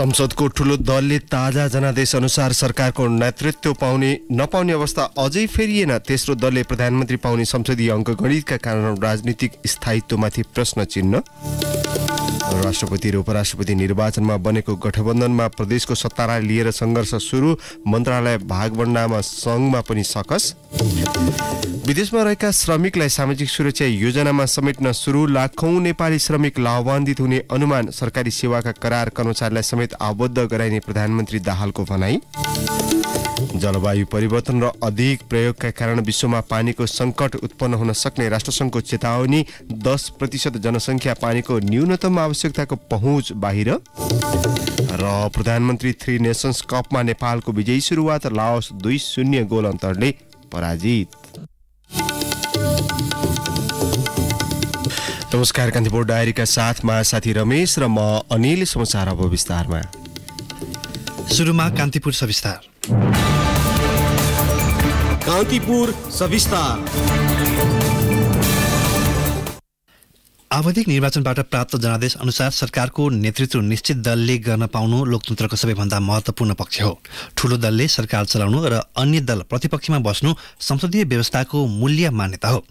संसदको ठुलो दलले ताजा जनादेश अनुसार सरकारको नेतृत्व पाउने नपाउने अवस्था अझै फेरिएन। तेस्रो दलले प्रधानमन्त्री पाउने संसदीय अङ्कगणितका कारण राजनीतिक स्थायित्वमाथि प्रश्न चिन्ह राष्ट्रपति र उपराष्ट्रपति निर्वाचनमा बनेको गठबन्धनमा प्रदेशको सत्तालाई लिएर सङ्घर्ष सुरु मन्त्रालय भागभण्डामा सङ्घमा पनि सकस। विदेशमा रहेका श्रमिकलाई सामाजिक सुरक्षा योजनामा समेट्न सुरु लाखौँ नेपाली श्रमिक लाभान्वित हुने अनुमान सरकारी सेवाका करार कर्मचारीलाई समेत आबद्ध गराइने प्रधानमन्त्री दाहालको भनाई। जलवायु परिवर्तन र अधिक प्रयोगका कारण विश्वमा पानीको सङ्कट उत्पन्न हुन सक्ने राष्ट्रसङ्घको चेतावनी दस प्रतिशत जनसङ्ख्या पानीको न्यूनतम आवश्यकताको पहुँच बाहिर। र प्रधानमन्त्री थ्री नेसन्स कपमा नेपालको विजयी सुरुवात लाओस दुई शून्य गोल अन्तरले पराजित। नमस्कार कान्तिपुर डायरीका साथमा साथी रमेश र म अनिल समाचार अब विस्तारमा। सुरुमा कान्तिपुर सविस्तार। कान्तिपुर सविस्तार। आवधिक निर्वाचनबाट प्राप्त जनादेश अनुसार सरकारको नेतृत्व निश्चित दलले गर्न पाउनु लोकतन्त्रको सबैभन्दा महत्वपूर्ण पक्ष हो। ठूलो दलले सरकार चलाउनु र अन्य दल प्रतिपक्षमा बस्नु संसदीय व्यवस्थाको मूल्य मान्यता हो।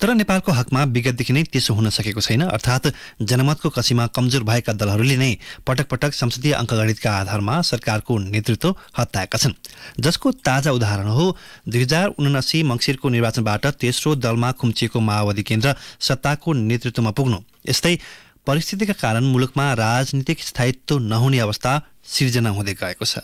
तर नेपालको हकमा विगतदेखि नै त्यसो हुन सकेको छैन अर्थात् जनमतको कसीमा कमजोर भएका दलहरूले नै पटक पटक संसदीय अङ्कगणितका आधारमा सरकारको नेतृत्व हत्याएका छन्। जसको ताजा उदाहरण हो दुई हजार उनासी मङ्सिरको निर्वाचनबाट तेस्रो दलमा खुम्चिएको माओवादी केन्द्र सत्ताको नेतृत्वमा पुग्नु। यस्तै परिस्थितिका कारण मुलुकमा राजनीतिक स्थायित्व नहुने अवस्था सिर्जना हुँदै गएको छ।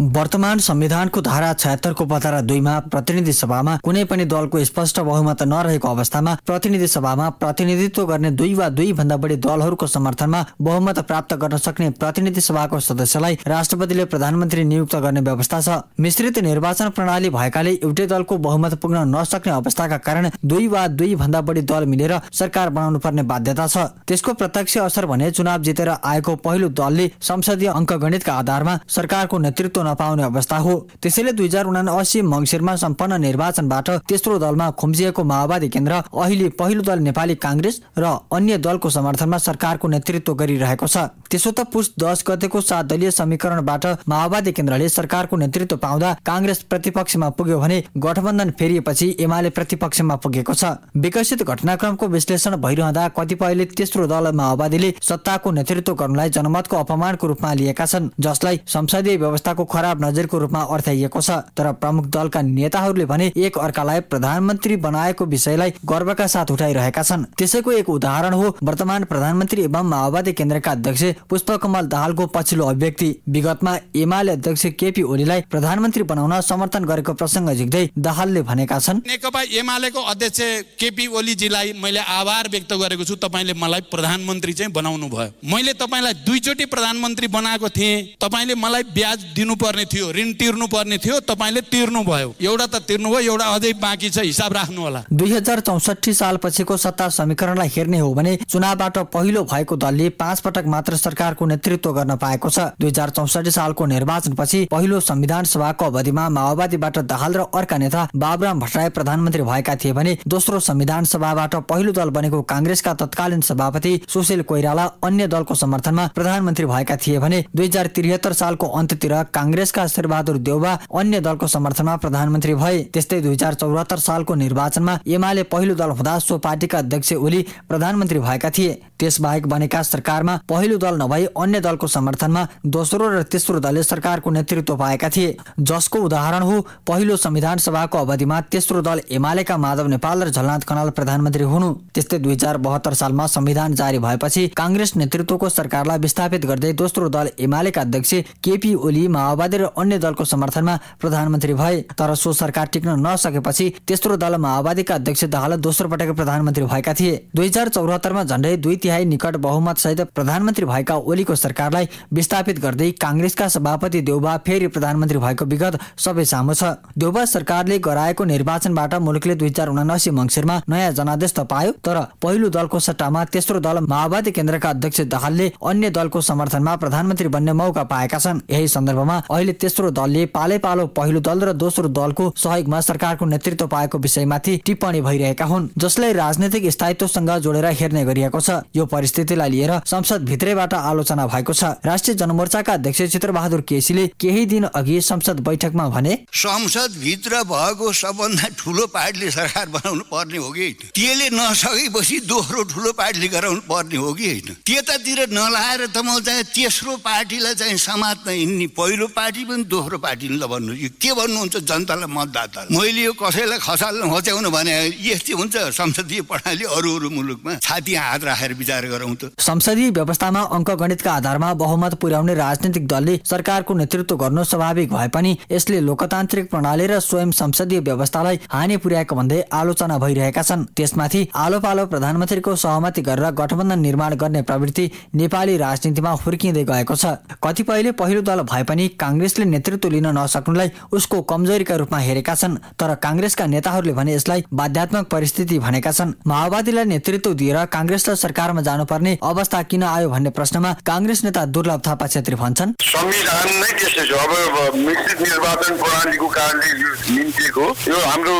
वर्तमान संविधानको धारा छयत्तरको पतारा दुईमा प्रतिनिधि सभामा कुनै पनि दलको स्पष्ट बहुमत नरहेको अवस्थामा प्रतिनिधि सभामा प्रतिनिधित्व गर्ने दुई वा दुई भन्दा बढी दलहरूको समर्थनमा बहुमत प्राप्त गर्न सक्ने प्रतिनिधि सभाको सदस्यलाई राष्ट्रपतिले प्रधानमन्त्री नियुक्त गर्ने व्यवस्था छ। मिश्रित निर्वाचन प्रणाली भएकाले एउटै दलको बहुमत पुग्न नसक्ने अवस्थाका कारण दुई वा दुई भन्दा बढी दल मिलेर सरकार बनाउनु पर्ने बाध्यता छ। त्यसको प्रत्यक्ष असर भने चुनाव जितेर आएको पहिलो दलले संसदीय अङ्कगणितका आधारमा सरकारको नेतृत्व नेतृत्व नपाउने अवस्था हो। त्यसैले दुई हजार उनासी मङ्सिरमा सम्पन्न निर्वाचनबाट तेस्रो दलमा खुम्जिएको माओवादी केन्द्र अहिले पहिलो दल नेपाली काङ्ग्रेस र अन्य दलको समर्थनमा सरकारको नेतृत्व गरिरहेको छ। त्यसो त पुस दस गतेको सात दलीय समीकरणबाट माओवादी केन्द्रले सरकारको नेतृत्व पाउँदा काङ्ग्रेस प्रतिपक्षमा पुग्यो भने गठबन्धन फेरिएपछि एमाले प्रतिपक्षमा पुगेको छ। विकसित घटनाक्रमको विश्लेषण भइरहँदा कतिपयले तेस्रो दल माओवादीले सत्ताको नेतृत्व गर्नुलाई जनमतको अपमानको रूपमा लिएका छन् जसलाई संसदीय व्यवस्थाको खराब नजरको रूपमा अर्थाइएको छ। तर प्रमुख दलका नेताहरूले भने एक अर्कालाई प्रधानमन्त्री बनाएको विषयलाई गर्वका साथ उठाइरहेका छन्। त्यसैको एक उदाहरण हो वर्तमान प्रधानमन्त्री एवं माओवादी केन्द्रका अध्यक्ष पुष्पकमल दाहालको पछिल्लो अभिव्यक्ति। विगतमा एमाले अध्यक्ष केपी ओलीलाई प्रधानमन्त्री बनाउन समर्थन गरेको प्रसङ्ग झिक्दै दाहालले भनेका छन्। नेकपा एमालेको अध्यक्ष केपी ओलीजीलाई मैले आभार व्यक्त गरेको छु तपाईँले मलाई प्रधानमन्त्री चाहिँ बनाउनु भयो मैले तपाईँलाई दुईचोटि प्रधानमन्त्री बनाएको थिएँ। तपाईँले मलाई ब्याज दिनु पर्ने थियो ऋण तिर्नु पर्ने थियो तपाईँले तिर्नु भयो एउटा त तिर्नु भयो एउटा अझै बाँकी छ हिसाब राख्नु होला दुई हजार चौसठी साल पछिको सत्ता समीकरणलाई हेर्ने हो भने चुनावबाट पहिलो भएको दलले पाँच पटक मात्र सरकारको नेतृत्व गर्न पाएको छ। दुई हजार चौसठी सालको निर्वाचनपछि पहिलो संविधान सभाको अवधिमा माओवादीबाट दाहाल र अर्का नेता बाबुराम भट्टराई प्रधानमन्त्री भएका थिए भने दोस्रो संविधान सभाबाट पहिलो दल बनेको काङ्ग्रेसका तत्कालीन सभापति सुशील कोइराला अन्य दलको समर्थनमा प्रधानमन्त्री भएका थिए भने दुई हजार त्रिहत्तर सालको अन्त्यतिर काङ्ग्रेसका शेरबहादुर देउबा अन्य दलको समर्थनमा प्रधानमन्त्री भए त्यस्तै दुई हजार चौरात्तर सालको निर्वाचनमा एमाले पहिलो दल हुँदा सो पार्टीका अध्यक्ष ओली प्रधानमन्त्री भएका थिए। त्यसबाहेक बनेका सरकारमा पहिलो दल नभई अन्य दलको समर्थनमा दोस्रो र तेस्रो दलले सरकारको नेतृत्व पाएका थिए। जसको उदाहरण हो पहिलो संविधान सभाको अवधिमा तेस्रो दल एमालेका माधव नेपाल र झलनाथ खनाल प्रधानमन्त्री हुनु। त्यस्तै दुई हजार बहत्तर सालमा संविधान जारी भएपछि काङ्ग्रेस नेतृत्वको सरकारलाई विस्थापित गर्दै दोस्रो दल एमालेका अध्यक्ष केपी ओली माओवादी र अन्य दलको समर्थनमा प्रधानमन्त्री भए तर सो सरकार टिक्न नसकेपछि तेस्रो दल माओवादीका अध्यक्ष दाहाल दोस्रो पटक प्रधानमन्त्री भएका थिए। दुई हजार चौरात्तरमा झण्डै दुई तिहाई निकट बहुमत सहित प्रधानमन्त्री भएका ओलीको सरकारलाई विस्थापित गर्दै काङ्ग्रेसका सभापति देउबा फेरि प्रधानमन्त्री भएको विगत सबै सामु छ। देउबा सरकारले गराएको निर्वाचनबाट मुलुकले दुई हजार उनासी मङ्सिरमा नयाँ जनादेश त पायो तर पहिलो दलको सट्टामा तेस्रो दल माओवादी केन्द्रका अध्यक्ष दाहालले अन्य दलको समर्थनमा प्रधानमन्त्री बन्ने मौका पाएका छन्। यही सन्दर्भमा अहिले तेस्रो दलले पाले पालो पहिलो दल र दोस्रो दलको सहयोगमा सरकारको नेतृत्व पाएको विषयमाथि टिप्पणी भइरहेका हुन् जसलाई राजनैतिक स्थायित्वसँग जोडेर हेर्ने गरिएको छ। यो परिस्थितिलाई लिएर संसद भित्रैबाट आलोचना भएको छ। राष्ट्रिय जनमोर्चाका अध्यक्ष चित्रबहादुर केसीले केही दिन अघि संसद बैठकमा भने संसद भित्र भएको सबभन्दा ठुलो पार्टीले सरकार बनाउनु पर्ने हो कि त्यसले नसकेपछि दोस्रो ठुलो पार्टीले गराउनु पर्ने हो कि होइन? त्यतातिर नलाएर त म चाहिँ तेस्रो पार्टीलाई चाहिँ समात्न हिँड्ने पहिलो पार्टी पनि दोस्रो पार्टी पनि ल भन्नु। यो के भन्नुहुन्छ जनतालाई मतदाता मैले यो कसैलाई खसाल्न होच्याउनु भने यस्तै हुन्छ संसदीय प्रणाली अरू अरू मुलुकमा। छाती हात राखेर विचार गरौँ त। संसदीय व्यवस्थामा अङ्कगणितका आधारमा बहुमत पुर्याउने राजनीतिक दलले सरकारको नेतृत्व गर्नु स्वाभाविक भए पनि यसले लोकतान्त्रिक प्रणाली र स्वयं संसदीय व्यवस्थालाई हानि पुर्याएको भन्दै आलोचना भइरहेका छन्। त्यसमाथि आलो पालो प्रधानमन्त्रीको सहमति गरेर गठबन्धन निर्माण गर्ने प्रवृत्ति नेपाली राजनीतिमा हुर्किँदै गएको छ। कतिपयले पहिलो दल भए पनि काङ्ग्रेसले नेतृत्व लिन नसक्नुलाई उसको कमजोरीका रूपमा हेरेका छन् तर काङ्ग्रेसका नेताहरूले भने यसलाई बाध्यात्मक परिस्थिति भनेका छन्। माओवादीलाई नेतृत्व दिएर काङ्ग्रेस र सरकारमा जानुपर्ने अवस्था किन आयो भन्ने प्रश्नमा काङ्ग्रेस नेता दुर्लभ थापा छेत्री भन्छन्। संविधान नै त्यस्तै छ। अब मिश्रित निर्वाचन प्रणालीको कारणले निम्तिएको। यो हाम्रो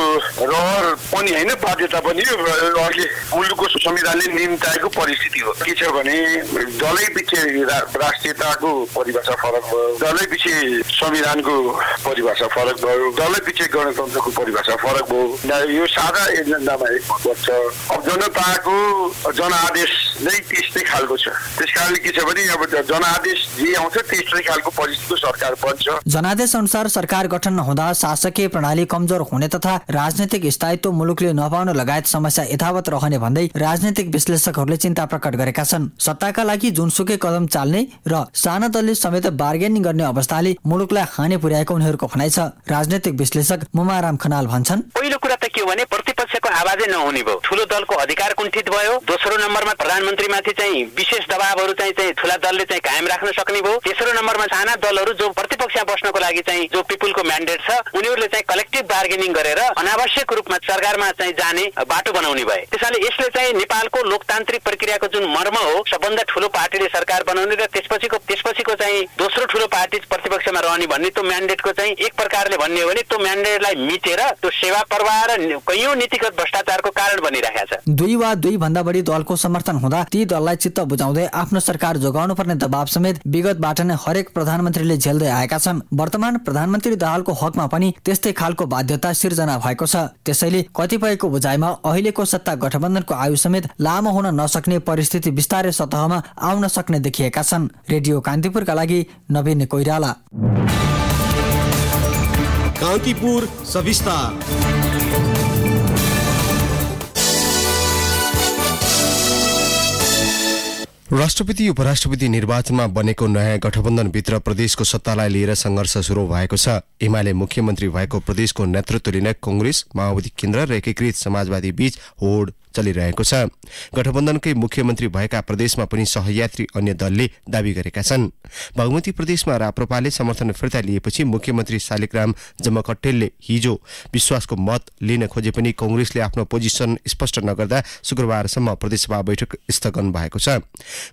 रहर पनि होइन बाध्यता पनि। अहिले मुलुकको संविधानले निम्ताएको परिस्थिति हो। के छ भने दलै राष्ट्रियताको परिभाषा फरक भयो। दलै पछि संविधानको परिभाषा फरक भयो। दलै पछि गणतन्त्रको परिभाषा फरक भयो। यो सादा एजेन्डामा एक बच्छ अब जनताको जनआदेश नै त्यस्तै खालको छ। त्यस कारणले के छ भने अब जनआदेश जे आउँछ त्यस्तै खालको परिस्थितिको सरकार बन्छ। जनादेश अनुसार सरकार गठन नहुँदा शासकीय प्रणाली कमजोर हुने तथा राजनैतिक स्थायित्व मुलुकले नपाउन लगायत समस्या यथावत रहने भन्दै राजनैतिक विश्लेषकहरूले चिन्ता प्रकट गरेका छन्। सत्ताका लागि जुनसुकै कदम चाल्ने र साना दलले समेत बार्गेनिङ गर्ने अवस्थाले मुलुकलाई हानि पुर्याएको उनीहरूको भनाइ छ। राजनैतिक विश्लेषक मुमाराम खनाल भन्छन्। पहिलो कुरा त के हो भने प्रतिपक्षको आवाजै नहुने भयो। ठुलो दलको अधिकार कुण्ठित भयो। दोस्रो नम्बरमा प्रधानमन्त्रीमाथि चाहिँ विशेष दबावहरू चाहिँ चाहिँ ठुला दलले चाहिँ कायम राख्न सक्ने भयो। तेस्रो नम्बरमा साना दलहरू जो प्रतिपक्षमा बस्नको लागि चाहिँ जो पिपुलको म्यान्डेट छ उनीहरूले चाहिँ कलेक्टिभ बार्गेनिङ गरेर अनावश्यक रूपमा सरकारमा चाहिँ जाने बाटो बनाउने भए। त्यसैले यसले चाहिँ नेपालको लोकतान्त्रिक प्रक्रियाको जुन मर्म हो सबभन्दा ठुलो पार्टीले सरकार बनाउने र त्यसपछिको त्यसपछिको चाहिँ दोस्रो ठुलो पार्टी प्रतिपक्षमा रहने भन्ने त्यो म्यान्डेटको चाहिँ एक प्रकारले भन्ने हो भने त्यो म्यान्डेटलाई मिचेर त्यो सेवा प्रवाह र कैयौँ नीतिगत भ्रष्टाचारको कारण बनिरहेको छ। दुई वा दुई भन्दा बढी दलको समर्थन हुँदा ती दललाई चित्त बुझाउँदै आफ्नो सरकार जोगाउनु पर्ने दबाव समेत विगतबाट नै हरेक प्रधानमन्त्रीले झेल्दै आएका छन्। वर्तमान प्रधानमन्त्री दाहालको हकमा पनि त्यस्तै खालको बाध्यता सिर्जना भएको छ। त्यसैले कतिपयको बुझाइमा अहिलेको सत्ता गठबन्धनको आयु समेत लामो हुन नसक्ने परिस्थिति बिस्तारै सतहमा आउन सक्ने देखिएका छन्। रेडियो कान्तिपुरका लागि नवीन कोइराला। कान्तिपुर सविस्तार। राष्ट्रपति उपराष्ट्रपति निर्वाचनमा बनेको नयाँ गठबन्धनभित्र प्रदेशको सत्तालाई लिएर सङ्घर्ष सुरु भएको छ। एमाले मुख्यमन्त्री भएको प्रदेशको नेतृत्व लिन कंग्रेस माओवादी केन्द्र र एकीकृत समाजवादी बीच होड चलिरहेको छ। गठबन्धनकै मुख्यमन्त्री भएका प्रदेशमा पनि सहयात्री अन्य दलले दावी गरेका छन्। बागमती प्रदेशमा राप्रपाले समर्थन फिर्ता लिएपछि मुख्यमन्त्री शालिग्राम जमकट्टेलले हिजो विश्वासको मत लिन खोजे पनि कंग्रेसले आफ्नो पोजिसन स्पष्ट नगर्दा शुक्रबारसम्म प्रदेशसभा बैठक स्थगन भएको छ।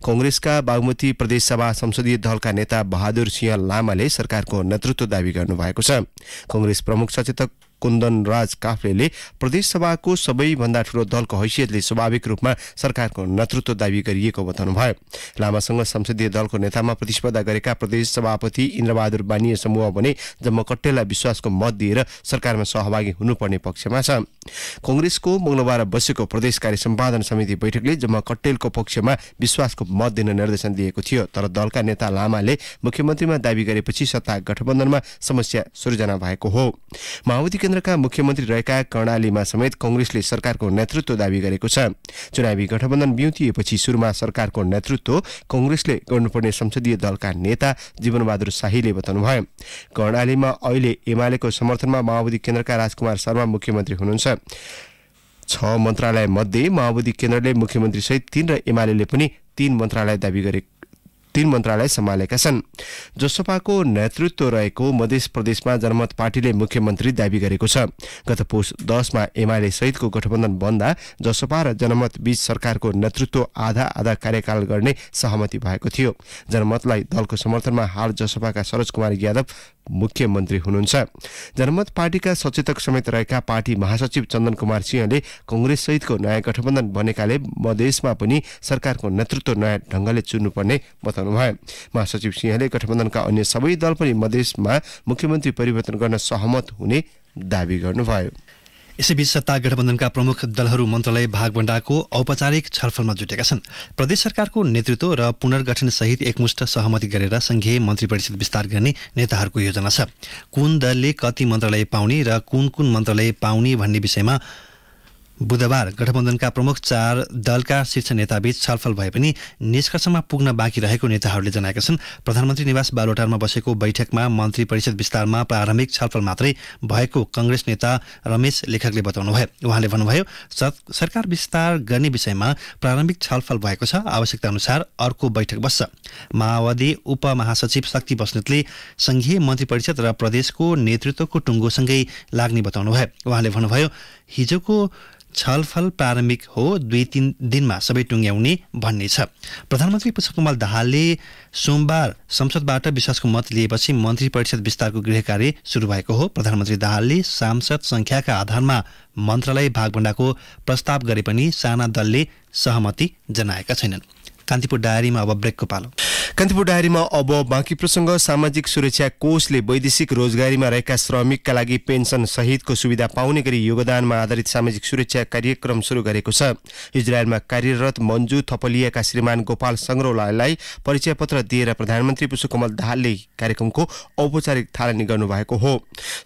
कंग्रेसका बागमती प्रदेशसभा संसदीय दलका नेता बहादुर सिंह लामाले सरकारको नेतृत्व दावी गर्नुभएको छ। कंग्रेस प्रमुख सचेतक कुन्दन राज काफ्लेले प्रदेशसभाको सबैभन्दा ठूलो दलको हैसियतले स्वाभाविक रूपमा सरकारको नेतृत्व दावी गरिएको बताउनुभयो लामासँग संसदीय दलको नेतामा प्रतिस्पर्धा गरेका प्रदेश सभापति इन्द्रबहादुर बानिय समूह भने जम्मा कट्टेललाई विश्वासको मत दिएर सरकारमा सहभागी हुनुपर्ने पक्षमा छ। कंग्रेसको मंगलबार बसेको प्रदेश कार्य सम्पादन समिति बैठकले जम्मा कट्टेलको पक्षमा विश्वासको मत दिन निर्देशन दिएको थियो तर दलका नेता लामाले मुख्यमन्त्रीमा दावी गरेपछि सत्ता गठबन्धनमा समस्या सृजना भएको हो। माओवादी केन्द्रका मुख्यमन्त्री रहेका कर्णालीमा समेत कंग्रेसले सरकारको नेतृत्व दावी गरेको छ। चुनावी गठबन्धन बिउतिएपछि सुरुमा सरकारको नेतृत्व कंग्रेसले गर्नुपर्ने संसदीय दलका नेता जीवनबहादुर शाहीले बताउनुभयो। कर्णालीमा अहिले एमालेको समर्थनमा माओवादी केन्द्रका राजकुमार शर्मा मुख्यमन्त्री हुनुहुन्छ। छ मन्त्रालय मध्ये माओवादी केन्द्रले मुख्यमन्त्री सहित तीन र एमाले पनि तीन मन्त्रालय दावी गरे तीन मन्त्रालय सम्हालेका छन्। जसपाको नेतृत्व रहेको मध्य प्रदेशमा जनमत पार्टीले मुख्यमन्त्री दावी गरेको छ। गत पुष दसमा एमाले सहितको गठबन्धन बन्दा जसपा र जनमत बीच सरकारको नेतृत्व आधा आधा कार्यकाल गर्ने सहमति भएको थियो। जनमतलाई दलको समर्थनमा हाल जसपाका सरोज कुमार यादव मुख्यमन्त्री हुनुहुन्छ। जनमत पार्टीका सचेतक समेत रहेका पार्टी महासचिव चन्दन कुमार सिंहले कङ्ग्रेस सहितको नयाँ गठबन्धन बनेकाले मधेसमा पनि सरकारको नेतृत्व नयाँ ढङ्गले चुन्नुपर्ने बताउनुभयो महासचिव सिंहले गठबन्धनको अन्य सबै दल पनि मधेसमा मुख्यमन्त्री परिवर्तन गर्न सहमत हुने दावी गर्नुभयो। यसैबीच सत्ता गठबन्धनका प्रमुख दलहरू मन्त्रालय भागभण्डाको औपचारिक छलफलमा जुटेका छन्। प्रदेश सरकारको नेतृत्व र पुनर्गठन सहित एकमुष्ट सहमति गरेर संघीय मन्त्री परिषद विस्तार गर्ने नेताहरूको योजना छ। कुन दलले कति मन्त्रालय पाउने र कुन कुन मन्त्रालय पाउने भन्ने विषयमा बुधबार गठबन्धनका प्रमुख चार दलका शीर्ष नेताबीच छलफल भए पनि निष्कर्षमा पुग्न बाँकी रहेको नेताहरूले जनाएका छन्। प्रधानमन्त्री निवास बालोटारमा बसेको बैठकमा मन्त्री परिषद विस्तारमा प्रारम्भिक छलफल मात्रै भएको कङ्ग्रेस नेता रमेश लेखकले बताउनुभयो। उहाँले भन्नुभयो सरकार विस्तार गर्ने विषयमा प्रारम्भिक छलफल भएको छ। आवश्यकता अनुसार अर्को बैठक बस्छ। माओवादी उपमहासचिव शक्ति बस्नेतले संघीय मन्त्री परिषद र प्रदेशको नेतृत्वको टुङ्गोसँगै लाग्ने बताउनुभयो। उहाँले भन्नुभयो हिजोको छलफल प्रारम्भिक हो दुई तिन दिनमा सबै टुङ्ग्याउने भन्ने छ। प्रधानमन्त्री पुष्पकमल दाहालले सोमबार संसदबाट विश्वासको मत लिएपछि मन्त्री परिषद विस्तारको गृह कार्य सुरु भएको हो। प्रधानमन्त्री दाहालले सांसद संख्याका आधारमा मन्त्रालय भागभण्डाको प्रस्ताव गरे पनि साना दलले सहमति जनाएका छैनन्। कान्तिपुर डायरीमा अब ब्रेकको पालो। कान्तिपुर डायरीमा अब बाँकी प्रसङ्ग सामाजिक सुरक्षा कोषले वैदेशिक रोजगारीमा रहेका श्रमिकका लागि पेन्सन सहितको सुविधा पाउने गरी योगदानमा आधारित सामाजिक सुरक्षा कार्यक्रम सुरु गरेको छ। इजरायलमा कार्यरत मन्जु थपलियाका श्रीमान गोपाल सङ्ग्रौलालाई परिचय पत्र दिएर प्रधानमन्त्री पुष्पकमल दाहालले कार्यक्रमको औपचारिक थालनी गर्नुभएको हो।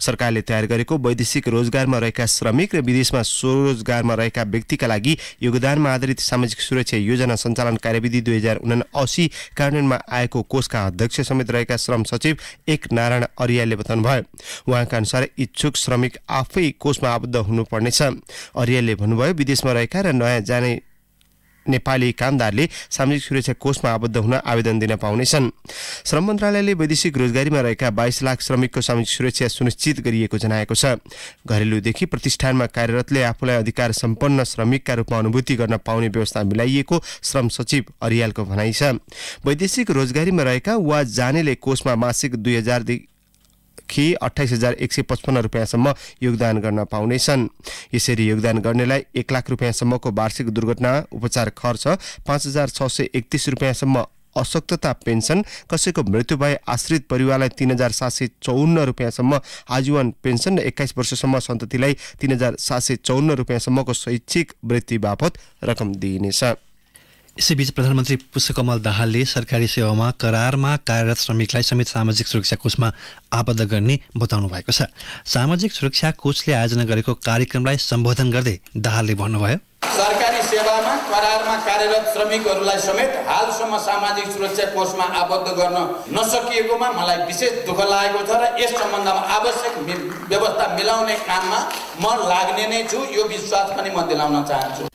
सरकारले तयार गरेको वैदेशिक रोजगारमा रहेका श्रमिक र विदेशमा स्वरोजगारमा रहेका व्यक्तिका लागि योगदानमा आधारित सामाजिक सुरक्षा योजना सञ्चालन कार्यविधि दुई हजार उनासी कार्यान्वयनमा आएको कोषका अध्यक्ष समेत रहेका श्रम सचिव एक नारायण अरियालले बताउनुभयो। उहाँका अनुसार इच्छुक श्रमिक आफै कोषमा आबद्ध हुनुपर्नेछ। अरियालले भन्नुभयो विदेशमा रहेका र नयाँ जाने नेपाली कामदारले सामाजिक सुरक्षा कोषमा आबद्ध हुन आवेदन दिन पाउनेछन्। श्रम मन्त्रालयले वैदेशिक रोजगारीमा रहेका बाइस लाख श्रमिकको सामाजिक सुरक्षा सुनिश्चित गरिएको जनाएको छ। घरेलुदेखि प्रतिष्ठानमा कार्यरतले आफूलाई अधिकार सम्पन्न श्रमिकका रूपमा अनुभूति गर्न पाउने व्यवस्था मिलाइएको श्रम सचिव अरियालको भनाइ छ। वैदेशिक रोजगारीमा रहेका वा जानेले कोषमा मासिक दुई हजारदेखि खि अठाइस हजार एक सय पचपन्न रुपियाँसम्म योगदान गर्न पाउनेछन्। यसरी योगदान गर्नेलाई एक लाख रुपियाँसम्मको वार्षिक दुर्घटना उपचार खर्च पाँच हजार छ सय एकतिस रुपियाँसम्म अशक्तता पेन्सन कसैको मृत्यु भए आश्रित परिवारलाई तिन हजार सात सय चौन्न रुपियाँसम्म आजीवन पेन्सन र एक्काइस वर्षसम्म सन्ततिलाई तिन हजार सात सय चौन्न रुपियाँसम्मको शैक्षिक वृत्ति बापत रकम दिइनेछ। यसैबीच प्रधानमन्त्री पुष्पकमल दाहालले सरकारी सेवामा करारमा कार्यरत श्रमिकलाई समेत सामाजिक सुरक्षा कोषमा आबद्ध गर्ने बताउनु भएको छ। सामाजिक सुरक्षा कोषले आयोजना गरेको कार्यक्रमलाई सम्बोधन गर्दै दाहालले भन्नुभयो। सरकारी सेवामा करारमा कार्यरत श्रमिकहरूलाई समेत हालसम्म सामाजिक सुरक्षा कोषमा आबद्ध गर्न नसकिएकोमा मलाई विशेष दुःख लागेको छ र यस सम्बन्धमा आवश्यक व्यवस्था मिलाउने काममा म लाग्ने नै छु। यो विश्वास पनि म दिलाउन चाहन्छु।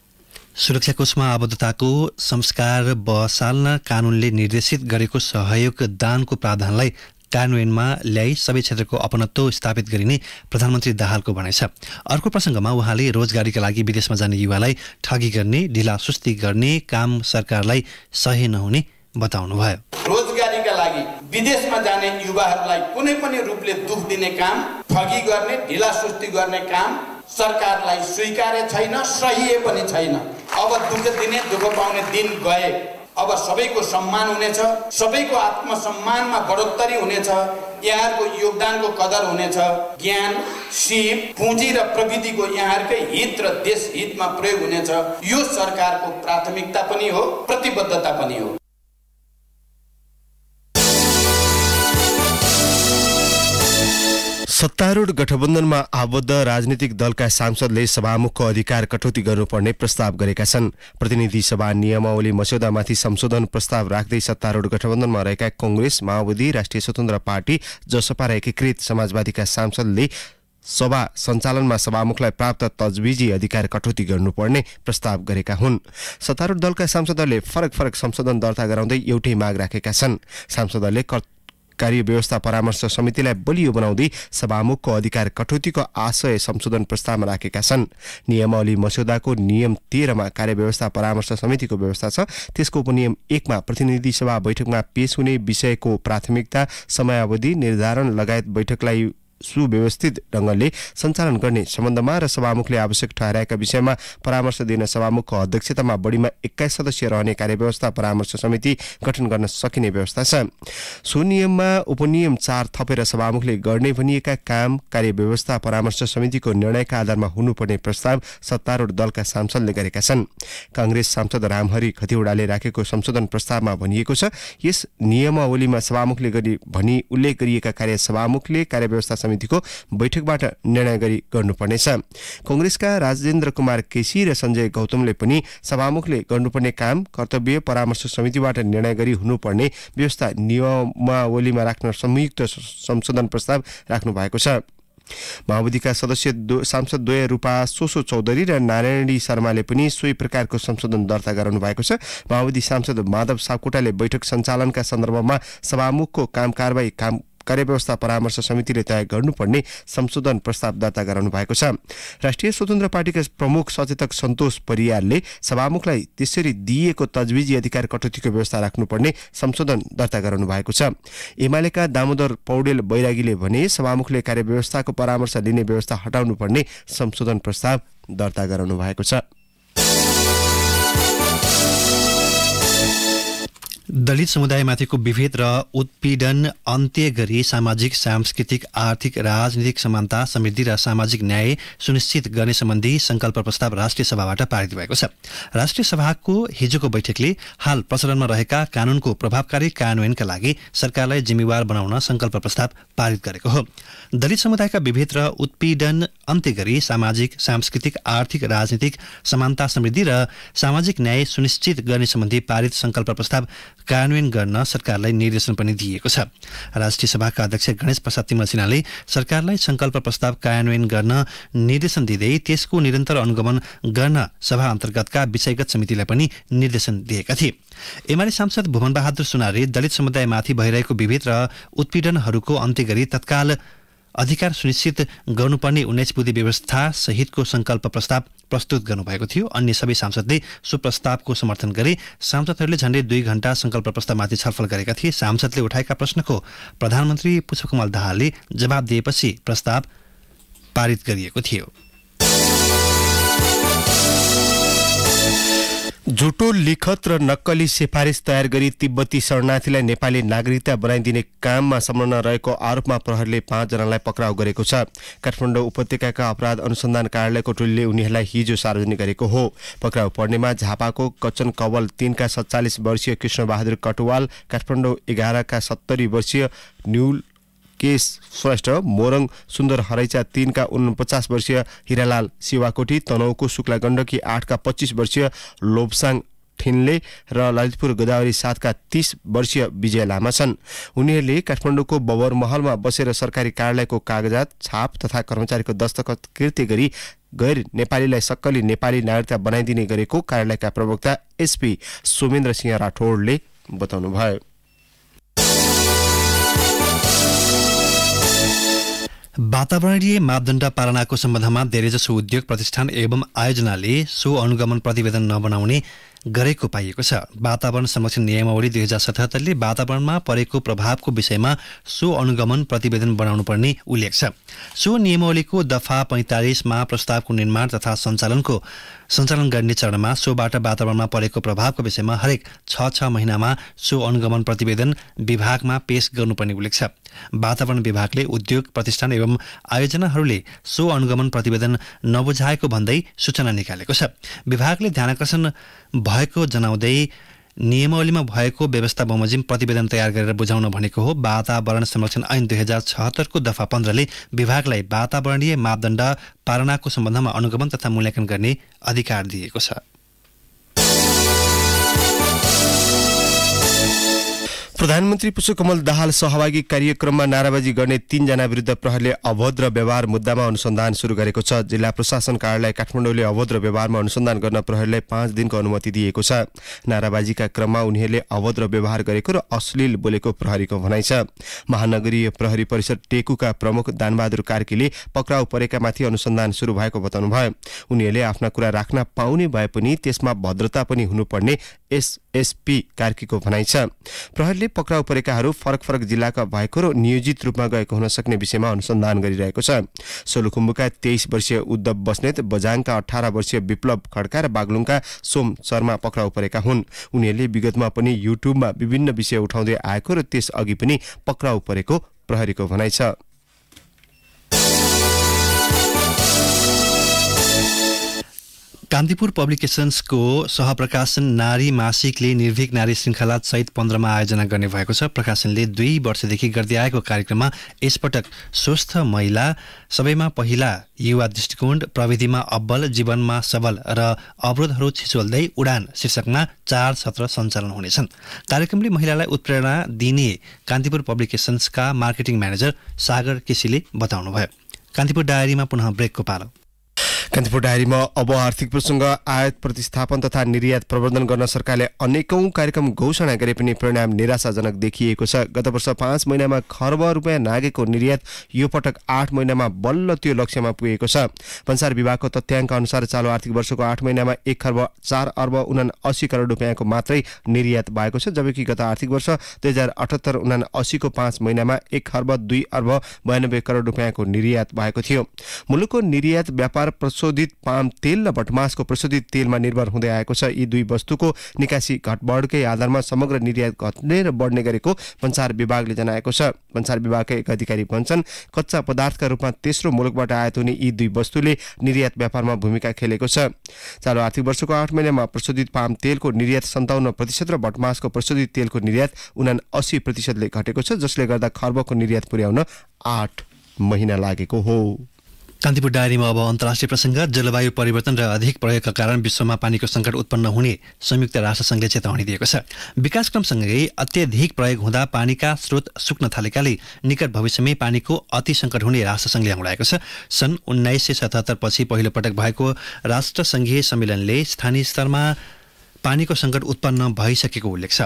सुरक्षा कोषमा आबद्धताको संस्कार बसाल्न कानुनले निर्देशित गरेको सहयोग दानको प्रावधानलाई कार्यान्वयनमा ल्याई सबै क्षेत्रको अपनत्व स्थापित गरिने प्रधानमन्त्री दाहालको भनाइ छ। अर्को प्रसङ्गमा उहाँले रोजगारीका लागि विदेशमा जाने युवालाई ठगी गर्ने ढिला सुस्ती गर्ने काम सरकारलाई सही नहुने बताउनुभयो। रोजगारीका लागि विदेशमा जाने युवाहरूलाई कुनै पनि रूपले दुख दिने काम ठगी गर्ने ढिला सुस्ती गर्ने काम सरकारलाई स्वीकार्य छैन सही पनि छैन। अब दुःख दिने दुःख पाउने दिन गए। अब सबैको सम्मान हुनेछ सबैको आत्मसम्मानमा बढोत्तरी हुनेछ यहाँहरूको योगदानको कदर हुनेछ। ज्ञान सिप पुँजी र प्रविधिको यहाँहरूकै हित र देश हितमा प्रयोग हुनेछ। यो सरकारको प्राथमिकता पनि हो प्रतिबद्धता पनि हो। सत्तारूढ गठबन्धनमा आबद्ध राजनीतिक दलका सांसदले सभामुखको अधिकार कटौती गर्नुपर्ने प्रस्ताव गरेका छन्। प्रतिनिधि सभा नियमावली मस्यौदामाथि संशोधन प्रस्ताव राख्दै सत्तारूढ गठबन्धनमा रहेका कंग्रेस माओवादी राष्ट्रिय स्वतन्त्र पार्टी जसपा र एकीकृत समाजवादीका सांसदले सभा सञ्चालनमा सभामुखलाई प्राप्त तजविजी अधिकार कटौती गर्नुपर्ने प्रस्ताव गरेका हुन्। सत्तारूढ दलका सांसदहरूले फरक फरक संशोधन दर्ता गराउँदै एउटै माग राखेका छन्। सांसदहरूले कार्य व्यवस्था परामर्श समितिलाई बलियो बनाउँदै सभामुखको अधिकार कटौतीको आशय संशोधन प्रस्तावमा राखेका छन्। नियमावली मस्यौदाको नियम तेह्रमा कार्यव्यवस्था परामर्श समितिको व्यवस्था छ। त्यसको उपनियम एकमा प्रतिनिधि सभा बैठकमा पेश हुने विषयको प्राथमिकता समयावधि निर्धारण लगायत बैठकलाई सुव्यवस्थित ढङ्गले सञ्चालन गर्ने सम्बन्धमा र सभामुखले आवश्यक ठहराएका विषयमा परामर्श दिन सभामुखको अध्यक्षतामा बढीमा एक्काइस सदस्य रहने कार्यव्यवस्था परामर्श समिति गठन गर्न सकिने व्यवस्था छ। सो नियममा उपनियम चार थपेर सभामुखले गर्ने भनिएका काम कार्यव्यवस्था परामर्श समितिको निर्णयका आधारमा हुनुपर्ने प्रस्ताव सत्तारूढ दलका सांसदले गरेका छन्। काङ्ग्रेस सांसद रामहरि खतिवड़ाले राखेको संशोधन प्रस्तावमा भनिएको छ यस नियमावलीमा सभामुखले गरी भनी उल्लेख गरिएका कार्य सभामुखले कार्यव्यवस्था समितिको बैठकबाट निर्णय गरी गर्नुपर्नेछ। कङ्ग्रेसका राजेन्द्र कुमार केसी र सञ्जय गौतमले पनि सभामुखले गर्नुपर्ने काम कर्तव्य परामर्श समितिबाट निर्णय गरी हुनुपर्ने व्यवस्था नियमावलीमा राख्न संयुक्त संशोधन प्रस्ताव राख्नु भएको छ। माओवादीका सदस्य सांसद द्वय रूपा सोसो चौधरी र नारायणी शर्माले पनि सोही प्रकारको संशोधन दर्ता गराउनु भएको छ। माओवादी सांसद माधव सापकोटाले बैठक सञ्चालनका सन्दर्भमा सभामुखको काम कारवाही काम कार्यव्यवस्था परामर्श समितिले तय गर्नुपर्ने संशोधन प्रस्ताव दर्ता गराउनु भएको छ। राष्ट्रिय स्वतन्त्र पार्टीका प्रमुख सचेतक सन्तोष परियारले सभामुखलाई त्यसरी दिइएको तजविजी अधिकार कटौतीको व्यवस्था राख्नुपर्ने संशोधन दर्ता गराउनु भएको छ। एमालेका दामोदर पौडेल बैरागीले भने सभामुखले कार्यव्यवस्थाको परामर्श लिने व्यवस्था हटाउनुपर्ने संशोधन प्रस्ताव दर्ता गराउनु भएको छ। दलित समुदायमाथिको विभेद र उत्पीडन अन्त्य गरी सामाजिक सांस्कृतिक आर्थिक राजनीतिक समानता समृद्धि र सामाजिक न्याय सुनिश्चित गर्ने सम्बन्धी संकल्प प्रस्ताव राष्ट्रिय सभाबाट पारित भएको छ। राष्ट्रिय सभाको हिजोको बैठकले हाल प्रचलनमा रहेका कानूनको प्रभावकारी कार्यान्वयनका लागि सरकारलाई जिम्मेवार बनाउन संकल्प प्रस्ताव पारित गरेको हो। दलित समुदायका विभेद र उत्पीडन अन्त्य गरी सामाजिक सांस्कृतिक आर्थिक राजनीतिक समानता समृद्धि र सामाजिक न्याय सुनिश्चित गर्ने सम्बन्धी पारित संकल्प प्रस्ताव कार्यान्वयन गर्न सरकारलाई निर्देशन पनि दिएको छ। राष्ट्रिय सभाका अध्यक्ष गणेश प्रसाद तिमल सिन्हाले सरकारलाई संकल्प प्रस्ताव कार्यान्वयन गर्न निर्देशन दिँदै त्यसको निरन्तर अनुगमन गर्न सभा अन्तर्गतका विषयगत समितिलाई पनि निर्देशन दिएका थिए। एमाले सांसद भुवन बहादुर सुनारले दलित समुदायमाथि भइरहेको विभेद र उत्पीडनहरूको अन्त्य गरी तत्काल अधिकार सुनिश्चित गर्नुपर्ने उन्नाइस बुद्धि व्यवस्था सहितको संकल्प प्रस्ताव प्रस्तुत गर्नुभएको थियो। अन्य सबै सांसदले सो प्रस्तावको समर्थन गरे। सांसदहरूले झण्डै दुई घण्टा संकल्प प्रस्तावमाथि छलफल गरेका थिए। सांसदले उठाएका प्रश्नको प्रधानमन्त्री पुष्पकमल दाहालले जवाब दिएपछि प्रस्ताव पारित गरिएको थियो। झुटो लिखत र नक्कली सिफारिस तयार गरी तिब्बती शरणार्थीलाई नेपाली नागरिकता बनाइदिने काममा संलग्न रहेको आरोपमा प्रहरीले पाँचजनालाई पक्राउ गरेको छ। काठमाडौँ उपत्यकाका अपराध अनुसन्धान कार्यालयको टोलीले उनीहरूलाई हिजो सार्वजनिक गरेको हो। पक्राउ पर्नेमा झापाको कचन कवल तिनका सत्तालिस वर्षीय कृष्णबहादुर कटुवाल काठमाडौँ एघारका सत्तरी वर्षीय न्युल केश श्रेष्ठ मोरङ सुन्दर हरैचा तिनका उनपचास वर्षीय हिरालाल शिवाकोटी तनहुको शुक्ला गण्डकी आठका पच्चिस वर्षीय लोभसाङ ठिनले र ललितपुर गोदावरी सातका तीस वर्षीय विजय लामा छन्। उनीहरूले काठमाडौँको बबर महलमा बसेर सरकारी कार्यालयको कागजात छाप तथा कर्मचारीको दस्तखत कृत्य गरी गैर नेपालीलाई सक्कली नेपाली नागरिकता बनाइदिने गरेको कार्यालयका प्रवक्ता एसपी सोमेन्द्र सिंह राठौडले बताउनुभयो। वातावरणीय मापदण्ड पालनाको सम्बन्धमा धेरैजसो उद्योग प्रतिष्ठान एवं आयोजनाले सो अनुगमन प्रतिवेदन नबनाउने गरेको पाइएको छ। वातावरण संरक्षण नियमावली दुई हजार सतहत्तरले वातावरणमा परेको प्रभावको विषयमा सो अनुगमन प्रतिवेदन बनाउनु पर्ने उल्लेख छ। सो नियमावलीको दफा पैँतालिसमा प्रस्तावको निर्माण तथा सञ्चालनको सञ्चालन गर्ने चरणमा सोबाट वातावरणमा परेको प्रभावको विषयमा हरेक छ छ महिनामा सो अनुगमन प्रतिवेदन विभागमा पेश गर्नुपर्ने उल्लेख छ। वातावरण विभागले उद्योग प्रतिष्ठान एवं आयोजनाहरूले सो अनुगमन प्रतिवेदन नबुझाएको भन्दै सूचना निकालेको छ। विभागले ध्यानकर्षण भएको जनाउँदै नियमावलीमा भएको व्यवस्था बमोजिम प्रतिवेदन तयार गरेर बुझाउन भनेको हो। वातावरण संरक्षण ऐन दुई हजार छहत्तरको दफा पन्ध्रले विभागलाई वातावरणीय मापदण्ड पालनाको सम्बन्धमा अनुगमन तथा मूल्याङ्कन गर्ने अधिकार दिएको छ। प्रधानमन्त्री पुष्पकमल दाहाल सहभागी कार्यक्रममा नाराबाजी गर्ने तीनजना विरुद्ध प्रहरीले अभद्र व्यवहार मुद्दामा अनुसन्धान सुरु गरेको छ जिल्ला प्रशासन कार्यालय काठमाडौँले अभद्र व्यवहारमा अनुसन्धान गर्न प्रहरीलाई पाँच दिनको अनुमति दिएको छ नाराबाजीका क्रममा उनीहरूले अभद्र व्यवहार गरेको र अश्लील बोलेको प्रहरीको भनाइ छ महानगरीय प्रहरी परिषद टेकुका प्रमुख दानबहादुर कार्कीले पक्राउ परेकामाथि अनुसन्धान सुरु भएको बताउनुभयो उनीहरूले आफ्ना कुरा राख्न पाउने भए पनि त्यसमा भद्रता पनि हुनुपर्ने एसएसपी कार्कीको भनाइ छ प्रहरीले पक्राउ परेकाहरू फरक फरक जिल्लाका भएको र नियोजित रूपमा गएको हुन सक्ने विषयमा अनुसन्धान गरिरहेको छ। सोलुखुम्बुका तेइस वर्षीय उद्धव बस्नेत बजाङका अठार वर्षीय विप्लव खड्का र बागलुङका सोम शर्मा पक्राउ परेका हुन्। उनीहरूले विगतमा पनि युट्युबमा विभिन्न विषय उठाउँदै आएको र त्यसअघि पनि पक्राउ परेको प्रहरीको भनाइ छ। कान्तिपुर पब्लिकेसन्सको सहप्रकाशन नारी मासिकले निर्भीक नारी श्रृङ्खला चैत पन्ध्रमा आयोजना गर्ने भएको छ। प्रकाशनले दुई वर्षदेखि गर्दै आएको कार्यक्रममा यसपटक स्वस्थ महिला सबैमा पहिला युवा दृष्टिकोण प्रविधिमा अब्बल जीवनमा सबल र अवरोधहरू छिचोल्दै उडान शीर्षकमा चार सत्र सञ्चालन हुनेछन्। कार्यक्रमले महिलालाई उत्प्रेरणा दिने कान्तिपुर पब्लिकेसन्सका मार्केटिङ म्यानेजर सागर केसीले बताउनुभयो। कान्तिपुर डायरीमा पुनः ब्रेकको पालो। कान्तिपुर डायरीमा अब आर्थिक प्रसङ्ग आयात प्रतिस्थापन तथा निर्यात प्रवर्धन गर्न सरकारले अनेकौं कार्यक्रम घोषणा गरे पनि परिणाम निराशाजनक देखिएको छ। गत वर्ष पाँच महिनामा खर्ब रुपियाँ नागेको निर्यात यो पटक आठ महिनामा बल्ल त्यो लक्ष्यमा पुगेको छ। भन्सार विभागको तथ्याङ्क अनुसार चालु आर्थिक वर्षको आठ महिनामा एक खर्ब चार अर्ब उना अस्सी करोड रुपियाँको मात्रै निर्यात भएको छ जबकि गत आर्थिक वर्ष दुई हजार अठहत्तर उना अस्सीको पाँच महिनामा एक खर्ब दुई अर्ब बयानब्बे करोड रुपियाँको निर्यात भएको थियो। मुलुकको निर्यात व्यापार प्रशोधित पाम तेल र भटमासको प्रशोधित तेलमा निर्भर हुँदै आएको छ। यी दुई वस्तुको निकासी घटबढकै आधारमा समग्र निर्यात घट्ने र बढ्ने गरेको भन्सार विभागले जनाएको छ। भन्सार विभागका एक अधिकारी भन्छन् कच्चा पदार्थका रूपमा तेस्रो मुलुकबाट आयात हुने यी दुई वस्तुले निर्यात व्यापारमा भूमिका खेलेको छ। चालु आर्थिक वर्षको आठ महिनामा प्रशोधित पाम तेलको निर्यात सन्ताउन्न प्रतिशत र भटमासको प्रशोधित तेलको निर्यात उना अस्सी प्रतिशतले घटेको छ जसले गर्दा खर्बको निर्यात पुर्याउन आठ महिना लागेको हो। कान्तिपुर डायरीमा अब अन्तर्राष्ट्रिय प्रसङ्ग जलवायु परिवर्तन र अधिक प्रयोगका कारण विश्वमा पानीको सङ्कट उत्पन्न हुने संयुक्त राष्ट्रसङ्घले चेतावनी दिएको छ। विकासक्रमसँगै अत्यधिक प्रयोग हुँदा पानीका स्रोत सुक्न थालेकाले निकट भविष्यमै पानीको अति सङ्कट हुने राष्ट्रसङ्घले अँगुडाएको छ। सन् उन्नाइस सय सतहत्तर पछि पहिलो पटक भएको राष्ट्रसङ्घीय सम्मेलनले स्थानीय स्तरमा पानीको सङ्कट उत्पन्न भइसकेको उल्लेख छ।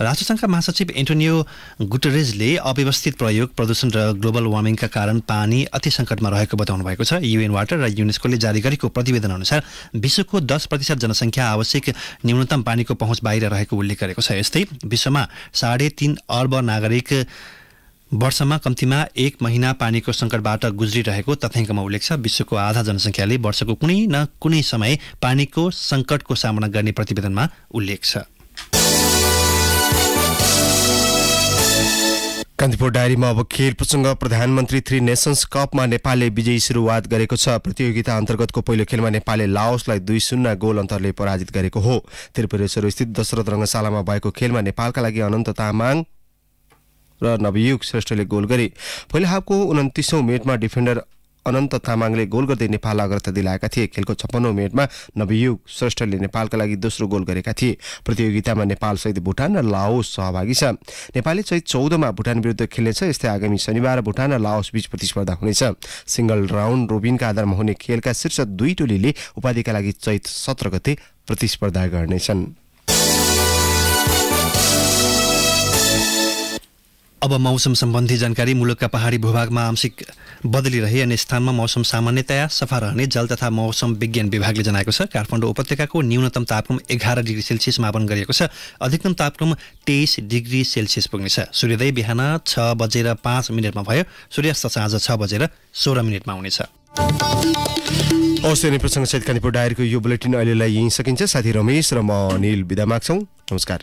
राष्ट्रसङ्घका महासचिव एन्टोनियो गुटरेजले अव्यवस्थित प्रयोग प्रदूषण र ग्लोबल वार्मिङका कारण पानी अति सङ्कटमा रहेको बताउनु भएको छ। युएन वाटर र युनेस्कोले जारी गरेको प्रतिवेदन अनुसार विश्वको दस प्रतिशत जनसङ्ख्या आवश्यक न्यूनतम पानीको पहुँच बाहिर रहेको उल्लेख गरेको छ। यस्तै विश्वमा साढे तीन अर्ब नागरिक वर्षमा कम्तीमा एक महिना पानीको सङ्कटबाट गुज्रिरहेको तथ्याङ्कमा उल्लेख छ विश्वको आधा जनसङ्ख्याले वर्षको कुनै न कुनै समय पानीको सङ्कटको सामना गर्ने प्रतिवेदनमा उल्लेख छ। कान्तिपुर डायरीमा अब खेल प्रसङ्ग प्रधानमन्त्री थ्री नेसन्स कपमा नेपालले विजयी सुरुवात गरेको छ। प्रतियोगिता अन्तर्गतको पहिलो खेलमा नेपालले लाओसलाई दुई शून्य गोल अन्तरले पराजित गरेको हो। त्रिपुरेश्वर स्थित दशरथ रङ्गशालामा भएको खेलमा नेपालका लागि अनन्त तामाङ र नवयुग श्रेष्ठले गोल गरे। पहिलो हाफको उन्तिसौँ मिनटमा डिफेन्डर अनन्त तामाङले गोल गर्दै नेपाल अग्रता दिलाएका थिए। खेलको छप्पन्नौ मिनटमा नवयुग श्रेष्ठले नेपालका लागि दोस्रो गोल गरेका थिए। प्रतियोगितामा नेपालसहित भुटान र लाओस सहभागी छ। नेपालले चैत चौधमा भुटान विरुद्ध खेल्नेछ। यस्तै आगामी शनिबार भुटान र लाओस बीच प्रतिस्पर्धा हुनेछ। सिङ्गल राउन्ड रोबिनका आधारमा हुने खेलका शीर्ष दुई टोलीले उपाधिका लागि चैत सत्र गते प्रतिस्पर्धा गर्नेछन्। अब मौसम सम्बन्धी जानकारी मुलुकका पहाडी भूभागमा आंशिक बदली रहे अन्य स्थानमा मौसम सामान्यतया सफा रहने जल तथा मौसम विज्ञान विभागले जनाएको छ। काठमाडौँ उपत्यकाको न्यूनतम तापक्रम एघार डिग्री सेल्सियस मापन गरिएको छ। अधिकतम तापक्रम तेइस डिग्री सेल्सियस पुग्नेछ। सूर्योदय बिहान छ बजेर पाँच मिनटमा भयो। सूर्यास्त साँझ छ बजेर सोह्र मिनटमा हुनेछ। औषधि प्रसङ्ग सहित कान्तिपुर डायरीको यो बुलेटिन अहिलेलाई यहीँ सकिन्छ। साथी रमेश र म अनिल बिदा माग्छौँ। नमस्कार।